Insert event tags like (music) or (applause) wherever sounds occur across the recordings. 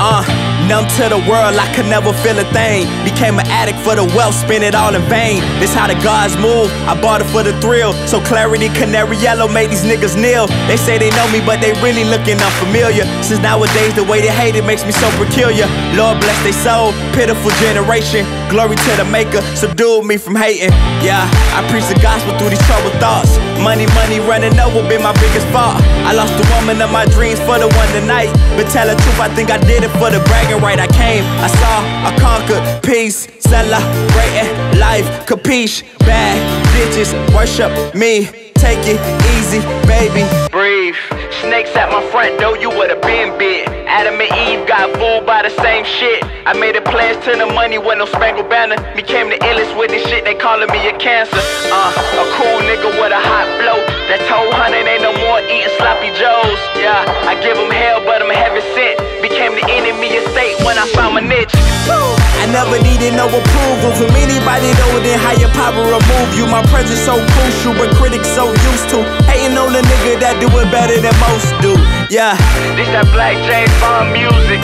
啊。Numb to the world, I could never feel a thing. Became an addict for the wealth, spent it all in vain. This how the gods move, I bought it for the thrill. So clarity, canary yellow made these niggas kneel. They say they know me, but they really looking unfamiliar. Since nowadays, the way they hate it makes me so peculiar. Lord bless their soul, pitiful generation. Glory to the maker, subdued me from hating. Yeah, I preach the gospel through these troubled thoughts. Money, money running over been my biggest fault. I lost the woman of my dreams for the one tonight. But tell the truth, I think I did it for the bragging right. I came, I saw, I conquered, peace, celebrating life, capiche, bad bitches worship me. Take it easy, baby. Breathe. Snakes at my front door, you would've been bit. Adam and Eve got fooled by the same shit. I made a pledge to the money with no spangled banner. Became the illest with this shit, they calling me a cancer. Uh, a cool nigga with a hot flow. That told hundred ain't no more eating sloppy joes. Yeah, I give them hell, but I'm heaven sent. Became the enemy of when I found my niche. I never needed no approval from anybody though how your power remove you. My presence so crucial, but critics so used to hating on the nigga that do it better than most do. Yeah, This that black James Bond music.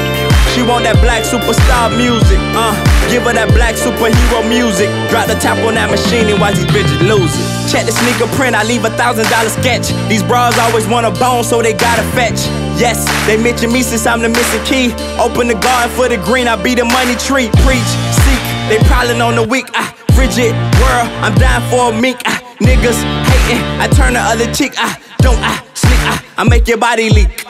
she want that black superstar music. Uh, give her that black superhero music. Drop the top on that machine and watch these bitches lose it. Check the sneaker print, I leave a thousand dollar sketch. These bras always want a bone, so they gotta fetch. Yes, they mention me since I'm the missing key. Open the garden for the green, I be the money tree. Preach, seek, they prowling on the weak. Ah, frigid world, I'm dying for a mink. Ah, niggas hating, I turn the other cheek. Ah, don't I sneak? Ah, I make your body leak.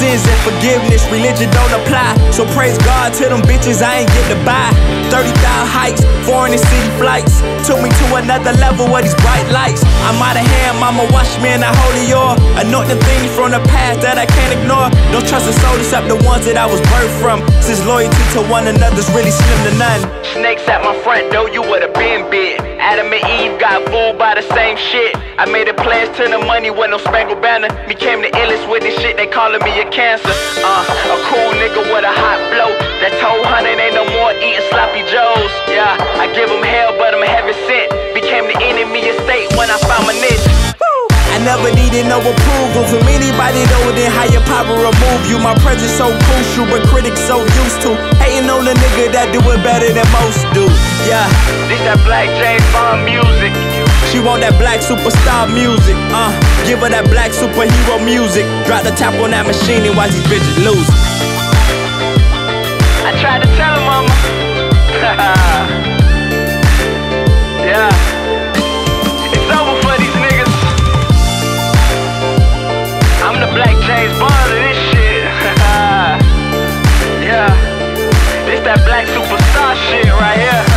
Sins and forgiveness, religion don't apply. So praise God to them bitches I ain't get to buy. 30,000 hikes, foreign and city flights. Took me to another level with these bright lights. I'm out of hand, mama wash me in that holy oil. Anoint the things from the past that I can't ignore. Don't trust a soul except the ones that I was birthed from. Since loyalty to one another's really slim to none. Snakes at my front door, you would've been bit. Adam and Eve got fooled by the same shit. I made a pledge to the money with no spangled banner. Became the illest with this shit, they calling me a cancer. Uh, a cool nigga with a hot flow. That told hundred ain't no more eating sloppy joes. Yeah, I give them hell, but I'm heaven sent. Became the enemy of state when I found my niche. I never needed no approval from anybody though how your power remove you. My presence so crucial, but critics so used to hating on the nigga that do it better than most do. Yeah, This that black James Bond music. She want that black superstar music, uh. Give her that black superhero music. Drop the tap on that machine and watch these bitches lose. I tried to tell her, mama. (laughs) yeah. it's over for these niggas. I'm the black James Bond of this shit. (laughs) yeah, it's that black superstar shit right here.